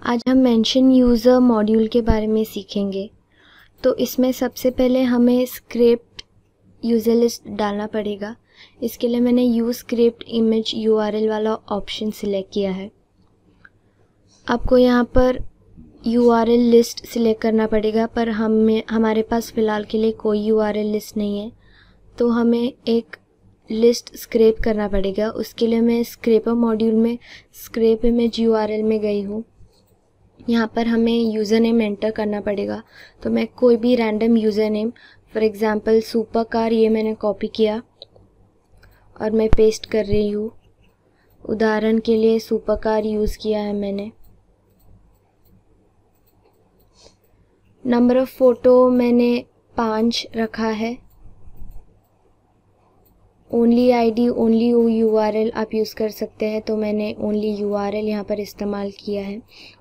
आज हम mention user module के बारे में सीखेंगे। तो इसमें सबसे पहले हमें स्क्रिप्ट यूज़र लिस्ट डालना पड़ेगा। इसके लिए मैंने यूज़ स्क्रिप्ट इमेज यूआरएल वाला ऑप्शन सिलेक्ट किया है। आपको यहाँ पर यूआरएल लिस्ट सिलेक्ट करना पड़ेगा, पर हमें, हमारे पास फ़िलहाल के लिए कोई यूआरएल लिस्ट नहीं है। तो हमें एक लिस्ट स्क्रेप करना पड़ेगा। उसके लिए मैं स्क्रेपर मॉड्यूल में स्क्रेप इमेज यूआरएल में गई हूँ। यहाँ पर हमें यूज़र नेम एंटर करना पड़ेगा। तो मैं कोई भी random user name for example super car ये मैंने कॉपी किया। और मैं पेस्ट कर रही हूँ। उदाहरण के लिए सुपर कार यूज़ किया है मैंने। नंबर ऑफ़ फ़ोटो मैंने पाँच रखा है। Only ID only U R L आप यूज़ कर सकते हैं तो मैंने ओनली यू आर एल यहाँ पर इस्तेमाल किया है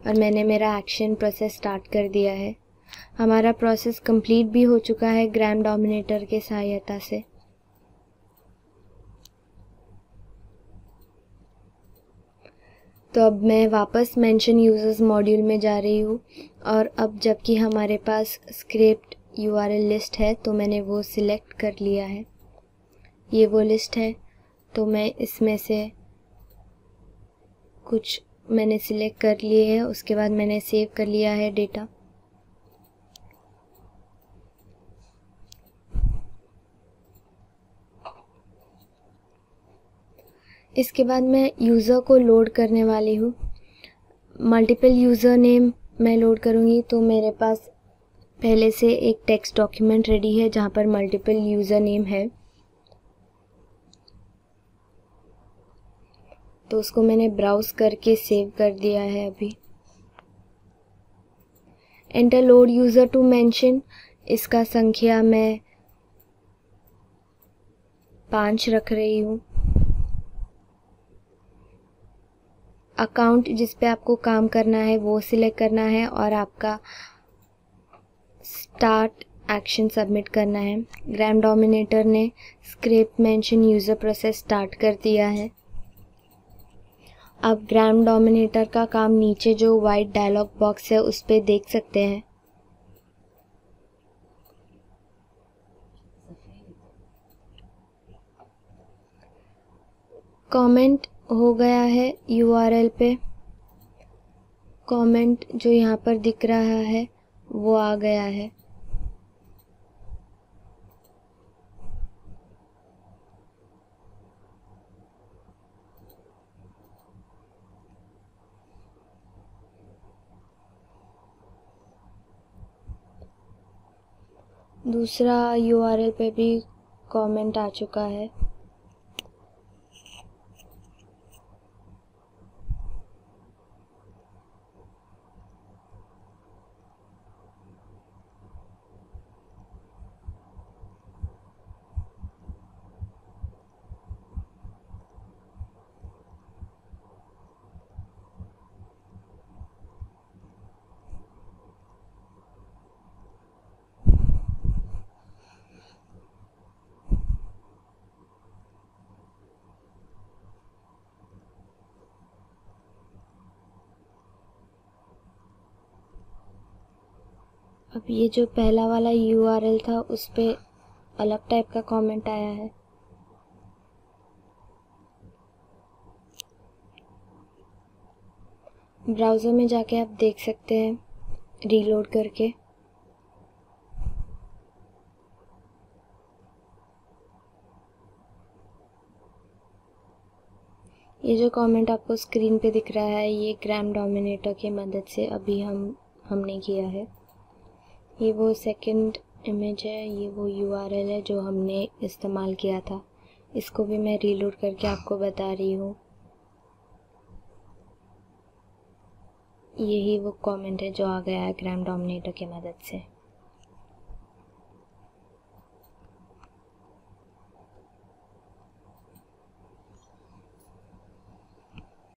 और मैंने मेरा एक्शन प्रोसेस स्टार्ट कर दिया है। हमारा प्रोसेस कंप्लीट भी हो चुका है ग्राम डोमिनेटर के सहायता से। तो अब मैं वापस मेंशन यूज़र्स मॉड्यूल में जा रही हूँ और अब जबकि हमारे पास स्क्रिप्ट यूआरएल लिस्ट है तो मैंने वो सिलेक्ट कर लिया है। ये वो लिस्ट है। तो मैं इसमें से कुछ मैंने सिलेक्ट कर लिए है। उसके बाद मैंने सेव कर लिया है डेटा इसके बाद मैं यूज़र को लोड करने वाली हूँ। मल्टीपल यूज़र नेम मैं लोड करूँगी। तो मेरे पास पहले से एक टेक्स्ट डॉक्यूमेंट रेडी है, जहाँ पर मल्टीपल यूज़र नेम है। तो उसको मैंने ब्राउज़ करके सेव कर दिया है अभी। Enter load user to mention इसका संख्या मैं पाँच रख रही हूँ। अकाउंट जिस पे आपको काम करना है, वो सिलेक्ट करना है और आपका स्टार्ट एक्शन सबमिट करना है। ग्राम डोमिनेटर ने script mention user process start कर दिया है। आप ग्राम डोमिनेटर का काम नीचे जो वाइट डायलॉग बॉक्स है उस पर देख सकते हैं। कमेंट हो गया है यूआरएल पे। कमेंट जो यहाँ पर दिख रहा है वो आ गया है। दूसरा यूआरएल पे भी कमेंट आ चुका है। अब ये जो पहला वाला यूआरएल था, उस पर अलग टाइप का कमेंट आया है। ब्राउज़र में जाके आप देख सकते हैं रीलोड करके। ये जो कमेंट आपको स्क्रीन पे दिख रहा है, ये ग्राम डोमिनेटर की मदद से अभी हम, हमने किया है। ये वो सेकंड इमेज है, ये वो यूआरएल है जो हमने इस्तेमाल किया था। इसको भी मैं रीलोड करके आपको बता रही हूँ। यही वो कमेंट है जो आ गया है ग्राम डोमिनेटर की मदद से।